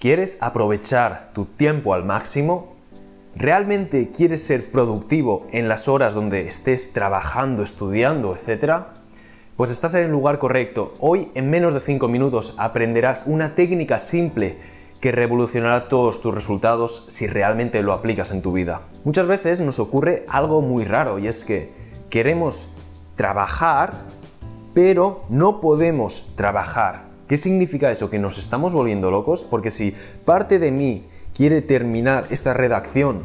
¿Quieres aprovechar tu tiempo al máximo? ¿Realmente quieres ser productivo en las horas donde estés trabajando, estudiando, etcétera? Pues estás en el lugar correcto. Hoy, en menos de 5 minutos, aprenderás una técnica simple que revolucionará todos tus resultados si realmente lo aplicas en tu vida. Muchas veces nos ocurre algo muy raro y es que queremos trabajar, pero no podemos trabajar. ¿Qué significa eso? ¿Que nos estamos volviendo locos? Porque si parte de mí quiere terminar esta redacción,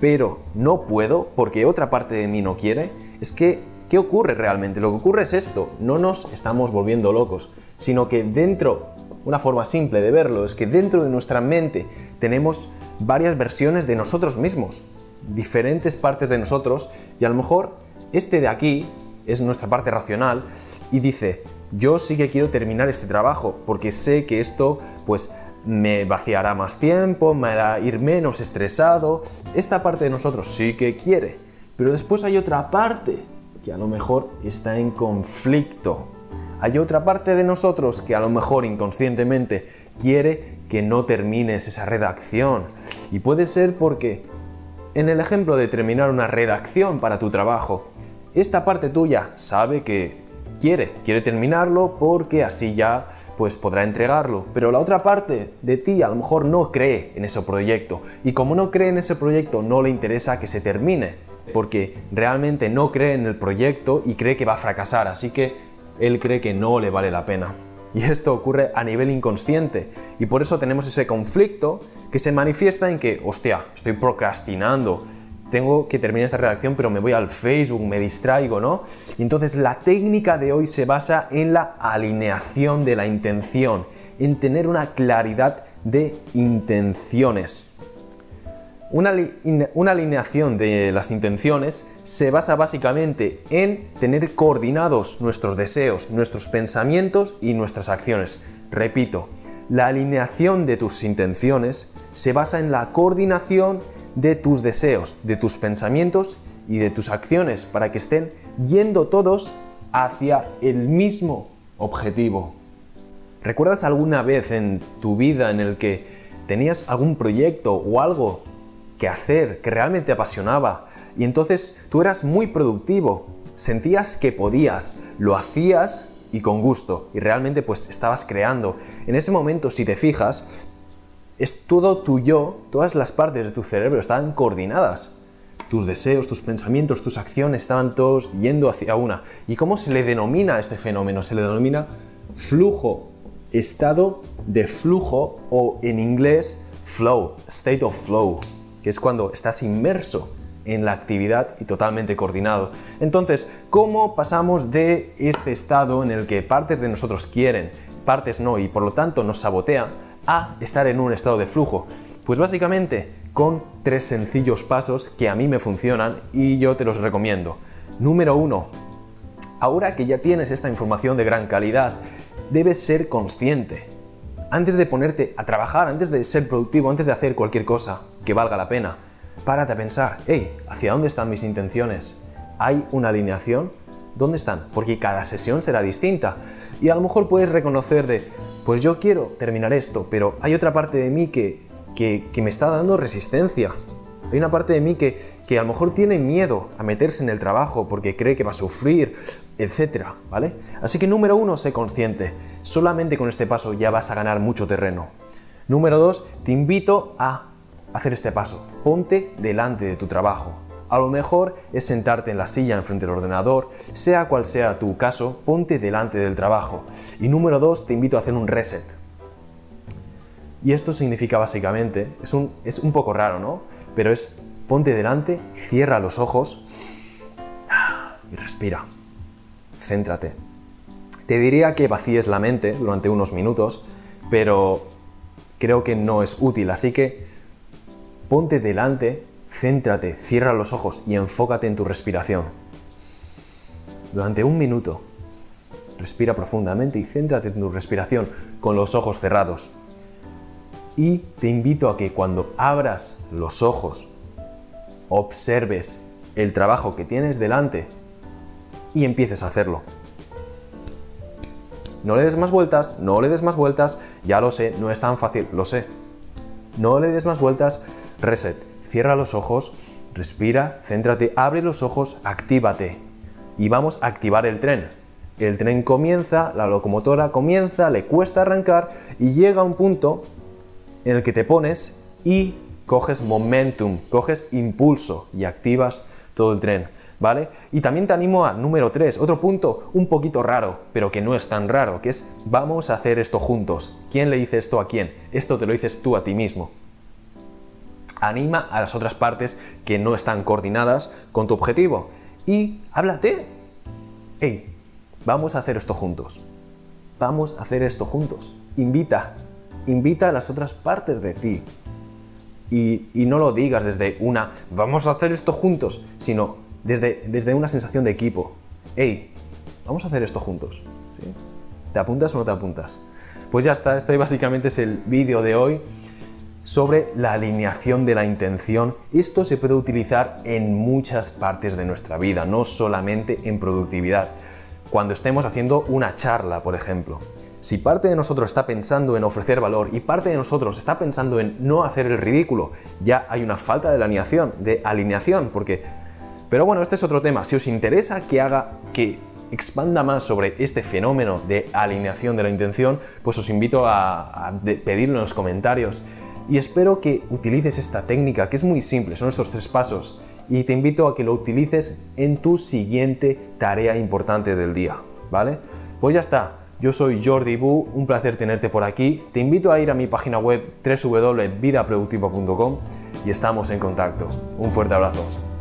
pero no puedo porque otra parte de mí no quiere, es que, ¿qué ocurre realmente? Lo que ocurre es esto, no nos estamos volviendo locos, sino que dentro, una forma simple de verlo, es que dentro de nuestra mente tenemos varias versiones de nosotros mismos, diferentes partes de nosotros, y a lo mejor este de aquí es nuestra parte racional y dice, yo sí que quiero terminar este trabajo porque sé que esto pues me vaciará más tiempo, me hará ir menos estresado. Esta parte de nosotros sí que quiere, pero después hay otra parte que a lo mejor está en conflicto. Hay otra parte de nosotros que a lo mejor inconscientemente quiere que no termines esa redacción. Y puede ser porque, en el ejemplo de terminar una redacción para tu trabajo, esta parte tuya sabe que quiere, quiere terminarlo porque así ya pues podrá entregarlo, pero la otra parte de ti a lo mejor no cree en ese proyecto. Y como no cree en ese proyecto no le interesa que se termine, porque realmente no cree en el proyecto y cree que va a fracasar, así que él cree que no le vale la pena. Y esto ocurre a nivel inconsciente. Y por eso tenemos ese conflicto que se manifiesta en que, hostia, estoy procrastinando, tengo que terminar esta redacción, pero me voy al Facebook, me distraigo, ¿no? Y entonces la técnica de hoy se basa en la alineación de la intención, en tener una claridad de intenciones. Una, una, alineación de las intenciones se basa básicamente en tener coordinados nuestros deseos, nuestros pensamientos y nuestras acciones. Repito, la alineación de tus intenciones se basa en la coordinación de tus deseos, de tus pensamientos y de tus acciones para que estén yendo todos hacia el mismo objetivo. ¿Recuerdas alguna vez en tu vida en el que tenías algún proyecto o algo que hacer que realmente te apasionaba y entonces tú eras muy productivo, sentías que podías, lo hacías y con gusto y realmente pues estabas creando. En ese momento, si te fijas, es todo tu yo, todas las partes de tu cerebro estaban coordinadas. Tus deseos, tus pensamientos, tus acciones estaban todos yendo hacia una. ¿Y cómo se le denomina este fenómeno? Se le denomina flujo, estado de flujo o en inglés flow, state of flow, que es cuando estás inmerso en la actividad y totalmente coordinado. Entonces, ¿cómo pasamos de este estado en el que partes de nosotros quieren, partes no y por lo tanto nos sabotean a estar en un estado de flujo? Pues básicamente con tres sencillos pasos que a mí me funcionan y yo te los recomiendo. Número uno, ahora que ya tienes esta información de gran calidad, debes ser consciente. Antes de ponerte a trabajar, antes de ser productivo, antes de hacer cualquier cosa que valga la pena, párate a pensar, hey, ¿hacia dónde están mis intenciones? ¿Hay una alineación? ¿Dónde están? Porque cada sesión será distinta. Y a lo mejor puedes reconocer de, pues yo quiero terminar esto, pero hay otra parte de mí que, me está dando resistencia. Hay una parte de mí que, que, a lo mejor tiene miedo a meterse en el trabajo porque cree que va a sufrir, etcétera, ¿vale? Así que número uno, sé consciente. Solamente con este paso ya vas a ganar mucho terreno. Número dos, te invito a hacer este paso. Ponte delante de tu trabajo. A lo mejor es sentarte en la silla enfrente del ordenador, sea cual sea tu caso, ponte delante del trabajo. Y número dos, te invito a hacer un reset. Y esto significa básicamente, es un, es un poco raro, ¿no? Pero es ponte delante, cierra los ojos y respira. Céntrate. Te diría que vacíes la mente durante unos minutos, pero creo que no es útil, así que ponte delante Céntrate, cierra los ojos y enfócate en tu respiración. Durante un minuto, respira profundamente y céntrate en tu respiración con los ojos cerrados. Y te invito a que cuando abras los ojos, observes el trabajo que tienes delante y empieces a hacerlo. No le des más vueltas, no le des más vueltas, ya lo sé, no es tan fácil, lo sé. No le des más vueltas, reset. Cierra los ojos, respira, céntrate, abre los ojos, actívate. Y vamos a activar el tren. El tren comienza, la locomotora comienza, le cuesta arrancar y llega un punto en el que te pones y coges momentum, coges impulso y activas todo el tren. ¿Vale? Y también te animo a número 3, otro punto un poquito raro, pero que no es tan raro, que es vamos a hacer esto juntos. ¿Quién le dice esto a quién? Esto te lo dices tú a ti mismo. Anima a las otras partes que no están coordinadas con tu objetivo y háblate. Hey, vamos a hacer esto juntos. Vamos a hacer esto juntos. Invita, invita a las otras partes de ti. Y, y no lo digas desde una, vamos a hacer esto juntos, sino desde, una sensación de equipo. Hey, vamos a hacer esto juntos. ¿Te apuntas o no te apuntas? Pues ya está, este básicamente es el vídeo de hoy sobre la alineación de la intención. Esto se puede utilizar en muchas partes de nuestra vida, no solamente en productividad. Cuando estemos haciendo una charla, por ejemplo, si parte de nosotros está pensando en ofrecer valor y parte de nosotros está pensando en no hacer el ridículo, ya hay una falta de alineación, de alineación, porque pero bueno, este es otro tema. Si os interesa que haga que expanda más sobre este fenómeno de alineación de la intención, pues os invito a, pedirlo en los comentarios. Y espero que utilices esta técnica, que es muy simple, son estos tres pasos. Y te invito a que lo utilices en tu siguiente tarea importante del día, ¿vale? Pues ya está. Yo soy Jordi Bu, un placer tenerte por aquí. Te invito a ir a mi página web www.vidaproductiva.com y estamos en contacto. Un fuerte abrazo.